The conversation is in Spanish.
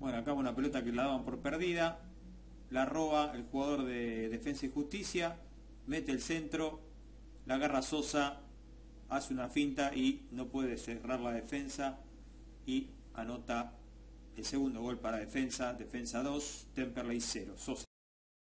Bueno, acá una pelota que la daban por perdida, la roba el jugador de Defensa y Justicia, mete el centro, la agarra Sosa, hace una finta y no puede cerrar la defensa. Y anota el segundo gol para defensa, defensa 2, Temperley 0. Sosa.